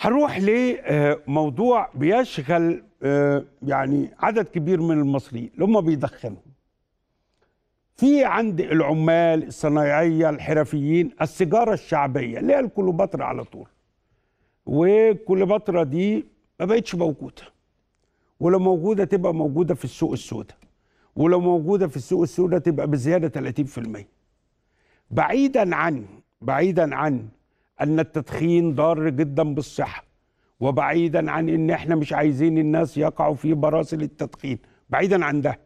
هنروح لموضوع بيشغل آه، يعني عدد كبير من المصريين اللي هم بيدخنوا في عند العمال الصنايعية الحرفيين السيجارة الشعبية اللي هي الكليوباترا على طول. والكليوباترا دي ما بقتش موجودة. ولو موجودة تبقى موجودة في السوق السوداء. ولو موجودة في السوق السوداء تبقى بزيادة 30% بعيدا عن بعيدا عن أن التدخين ضار جدا بالصحة وبعيدا عن إن إحنا مش عايزين الناس يقعوا في براسل التدخين بعيدا عن ده.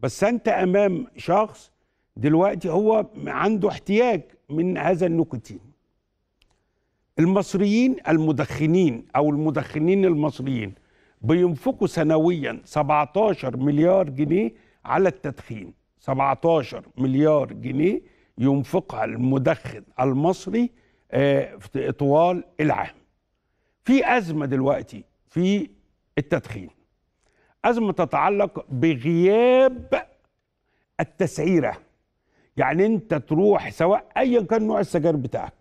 بس أنت أمام شخص دلوقتي هو عنده احتياج من هذا النيكوتين. المصريين المدخنين أو المدخنين المصريين بينفقوا سنويا 17 مليار جنيه على التدخين. 17 مليار جنيه ينفقها المدخن المصري طوال العام في أزمة دلوقتي في التدخين. أزمة تتعلق بغياب التسعيرة. يعني أنت تروح سواء أيا كان نوع السجاير بتاعك.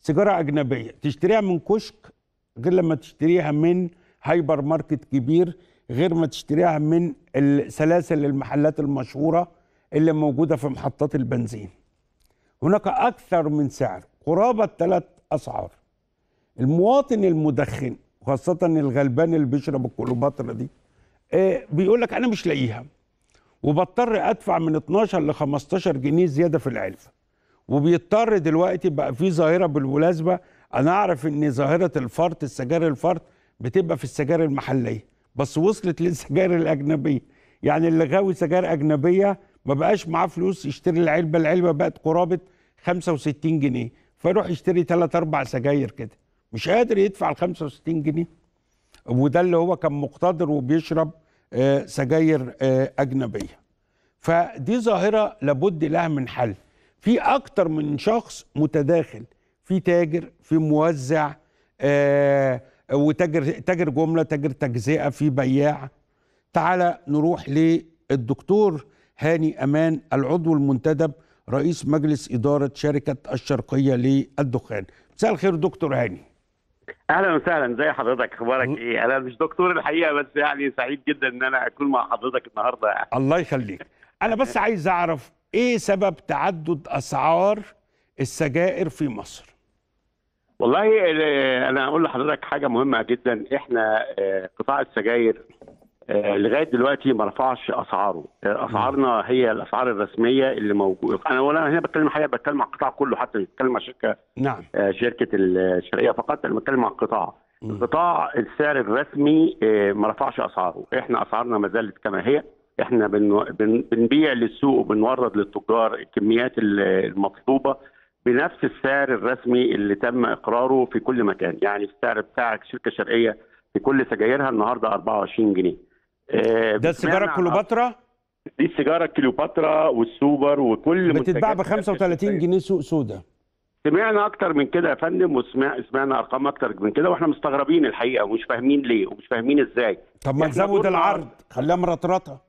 سيجارة أجنبية. تشتريها من كشك غير لما تشتريها من هايبر ماركت كبير غير ما تشتريها من السلاسل المحلات المشهورة اللي موجودة في محطات البنزين. هناك أكثر من سعر. قرابة ثلاث أسعار. المواطن المدخن خاصة الغلبان اللي بيشرب الكليوباترا دي آه، بيقول لك أنا مش لاقيها. وبضطر أدفع من 12 ل 15 جنيه زيادة في العلبة. وبيضطر دلوقتي بقى في ظاهرة بالمناسبة أنا أعرف إن ظاهرة الفرط السجاير الفرط بتبقى في السجاير المحلية. بس وصلت للسجاير الأجنبية. يعني اللي غاوي سجاير أجنبية ما بقاش معاه فلوس يشتري العلبة العلبة بقت قرابة 65 جنيه. فيروح يشتري 3 4 سجاير كده. مش قادر يدفع ال 65 جنيه. وده اللي هو كان مقتدر وبيشرب آه، سجاير آه، أجنبية. فدي ظاهرة لابد لها من حل. في أكتر من شخص متداخل. في تاجر في موزع آه، وتاجر تاجر جملة تاجر تجزئة في بياع. تعالى نروح للدكتور هاني أمان العضو المنتدب رئيس مجلس إدارة شركة الشرقية للدخان. مساء الخير دكتور هاني. أهلا وسهلا. زي حضرتك؟ أخبارك إيه؟ أنا مش دكتور الحقيقة بس يعني سعيد جدا إن أنا أكون مع حضرتك النهارده. الله يخليك. أنا بس عايز أعرف إيه سبب تعدد أسعار السجائر في مصر؟ والله آه، أنا أقول لحضرتك حاجة مهمة جدا. إحنا آه، قطاع السجاير لغاية دلوقتي ما رفعش أسعاره. آه، أسعارنا هي الأسعار الرسمية اللي موجودة. أنا ولا هنا بتكلم الحقيقة بتكلم عن القطاع كله. حتى مش بتكلم عن شركة نعم. آه، شركة الشرقية فقط أنا بتكلم عن القطاع القطاع السعر الرسمي آه، ما رفعش أسعاره. إحنا أسعارنا ما زالت كما هي. إحنا بن بن بنبيع للسوق وبنورد للتجار الكميات ال- المطلوبة بنفس السعر الرسمي اللي تم إقراره في كل مكان. يعني السعر بتاع الشركة الشرقيه في كل سجايرها النهارده 24 جنيه. آه، ده السيجارة كليوباترا؟ دي السيجارة كليوباترا والسوبر وكل بتتباع ب منتجات 35 جنيه سوق سودا. سمعنا أكتر من كده يا فندم وسمع سمعنا أرقام أكتر من كده وإحنا مستغربين الحقيقة ومش فاهمين ليه ومش فاهمين إزاي. طب ما تزود العرض خليها مرطرطة.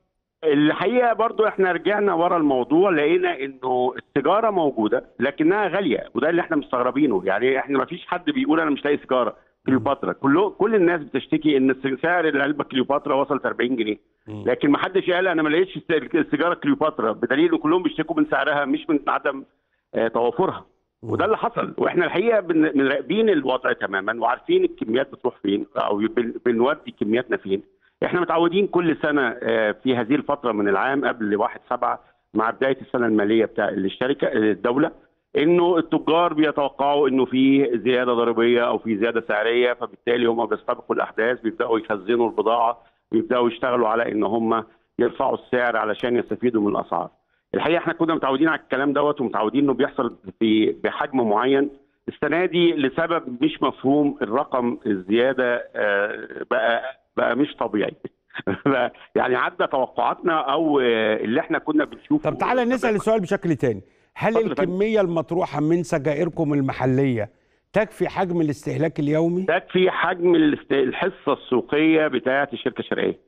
الحقيقة برضو إحنا رجعنا ورا الموضوع لقينا إنه السيجارة موجودة لكنها غالية وده اللي إحنا مستغربينه. يعني إحنا ما فيش حد بيقول أنا مش لاقي سيجارة. كليوباترا. كله كل الناس بتشتكي إن سعر العلبة كليوباترا وصلت 40 جنيه. لكن ما حدش قال أنا ما لقيتش السيجارة كليوباترا. بدليل إن كلهم بيشتكوا من سعرها مش من عدم آه، توافرها. وده اللي حصل. وإحنا الحقيقة مراقبين الوضع تماما وعارفين الكميات بتروح فين أو بن- بنودي كمياتنا فين. إحنا متعودين كل سنة آه، في هذه الفترة من العام قبل 1 7 مع بداية السنة المالية بتاع الشركة الدولة إنه التجار بيتوقعوا إنه في زيادة ضريبية أو في زيادة سعرية فبالتالي هم بيستبقوا الأحداث بيبدأوا يخزنوا البضاعة بيبدأوا يشتغلوا على إن هم يرفعوا السعر علشان يستفيدوا من الأسعار. الحقيقة إحنا كنا متعودين على الكلام دوت ومتعودين إنه بيحصل في بحجم معين. السنة دي لسبب مش مفهوم الرقم الزيادة آه، بقى بقى مش طبيعي. يعني عدى توقعاتنا أو آه، اللي إحنا كنا بنشوفه. طب تعالى نسأل السؤال بشكل تاني. هل. الكمية المطروحة من سجائركم المحلية تكفي حجم الاستهلاك اليومي تكفي حجم الحصة السوقية بتاعة الشركة الشرقية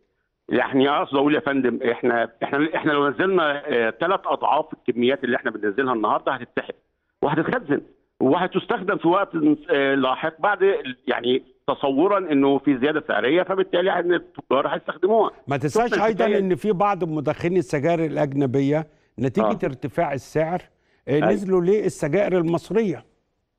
يعني أقصد أقول يا فندم إحنا إحنا إحنا لو نزلنا ثلاث أضعاف الكميات اللي إحنا بننزلها النهارده هتتسحب وهتتخزن وهتستخدم في وقت آه، لاحق بعد يعني تصورا إنه في زيادة سعرية فبالتالي ان التجار هيستخدموها ما تنساش أيضا إن في بعض مدخني السجائر الأجنبية نتيجة آه. ارتفاع السعر آه،. نزلوا للسجائر المصرية.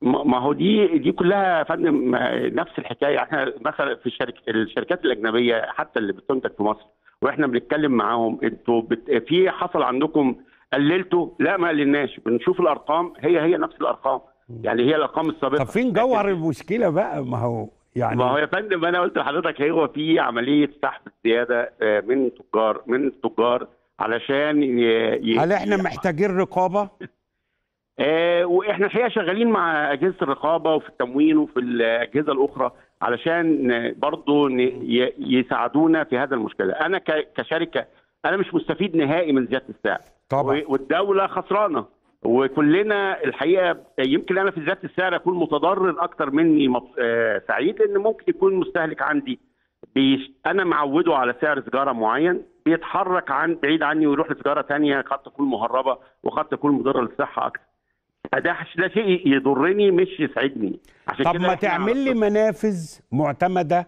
ما ما هو دي دي كلها يا فندم نفس الحكاية. إحنا مثلا في الشركة الشركات الأجنبية حتى اللي بتنتج في مصر وإحنا بنتكلم معاهم أنتوا بت... في حصل عندكم قللتوا؟ لا ما قللناش. بنشوف الأرقام هي هي نفس الأرقام. يعني هي الأرقام السابقة. طب فين جوهر المشكلة بقى؟ ما هو يعني ما هو يا فندم أنا قلت لحضرتك هو في عملية سحب زيادة آه، من تجار من التجار علشان ي... ي... هل إحنا محتاجين رقابة؟ آه، وإحنا الحقيقة شغالين مع أجهزة الرقابة وفي التموين وفي الأجهزة الأخرى علشان ي- يساعدونا في هذا المشكلة. أنا كشركة أنا مش مستفيد نهائي من زيادة السعر. طبعا. والدولة خسرانة. وكلنا الحقيقة يمكن أنا في زيادة السعر أكون متضرر أكتر مني آه، سعيد لأن ممكن يكون مستهلك عندي بيش أنا معوده على سعر سيجارة معين بيتحرك عن بعيد عني ويروح لسيجارة ثانية قد تكون مهربة وقد تكون مضره للصحة أكتر. ده ده شيء يضرني مش يسعدني. عشان طب ما تعمل لي منافذ معتمدة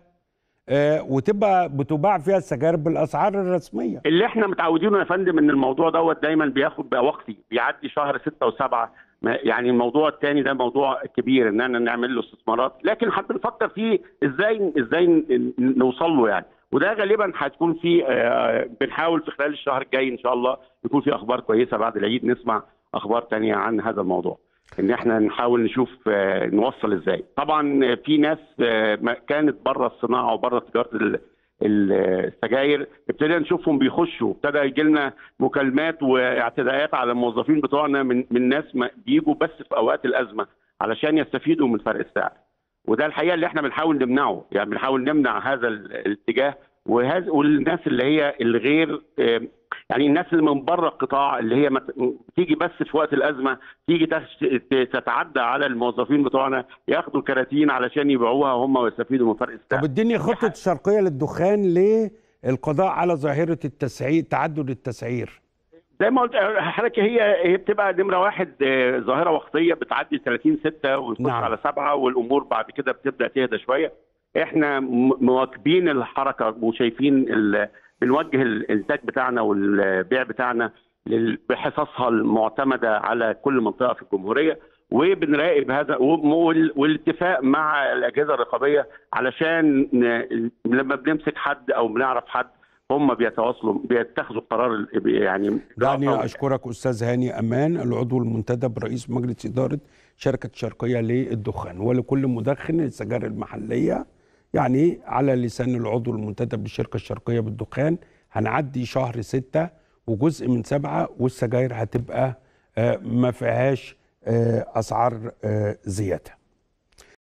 آه، وتبقى بتباع فيها السجائر بالأسعار الرسمية. اللي إحنا متعودينه يا فندم إن الموضوع دوت دايما بياخد بقى وقتي بيعدي شهر ستة وسبعة. يعني الموضوع الثاني ده موضوع كبير إن أنا نعمل له استثمارات. لكن بنفكر فيه إزاي إزاي نوصل له يعني. وده غالبا هتكون في آه، بنحاول في خلال الشهر الجاي إن شاء الله يكون في أخبار كويسة بعد العيد نسمع أخبار تانية عن هذا الموضوع. إن إحنا نحاول نشوف آه، نوصل إزاي. طبعا في ناس آه، كانت بره الصناعة وبره تجارة ال- ال- السجاير ابتدينا نشوفهم بيخشوا. ابتدى يجي لنا مكالمات واعتداءات على الموظفين بتوعنا من من ناس بيجوا بس في أوقات الأزمة علشان يستفيدوا من فرق السعر. وده الحقيقة اللي إحنا بنحاول نمنعه. يعني بنحاول نمنع هذا ال- الاتجاه وهذا والناس اللي هي الغير يعني الناس اللي من بره القطاع اللي هي تيجي بس في وقت الأزمة تيجي تتعدى على الموظفين بتوعنا ياخدوا كراتين علشان يبيعوها هم ويستفيدوا من فرق السعر. طب اديني خطة الشرقيه للدخان للقضاء على ظاهرة التسعير تعدد التسعير. زي ما قلت حضرتك هي هي بتبقى نمرة واحد آه، ظاهرة وقتية بتعدي 30 6 ونخش نعم. على سبعة والأمور بعد كده بتبدأ تهدى شوية. إحنا مواكبين الحركة وشايفين ال- بنوجه الإنتاج بتاعنا والبيع بتاعنا بحصصها المعتمدة على كل منطقة في الجمهورية وبنراقب هذا والاتفاق مع الأجهزة الرقابية علشان لما بنمسك حد أو بنعرف حد هم بيتواصلوا بيتخذوا قرار يعني دعني أشكرك أستاذ هاني أمان العضو المنتدب رئيس مجلس إدارة شركة شرقية للدخان ولكل مدخن السجائر المحلية يعني على لسان العضو المنتدب بالشركة الشرقية بالدخان هنعدي شهر ستة وجزء من سبعة والسجاير هتبقى آه، ما فيهاش آه، أسعار آه، زيادة.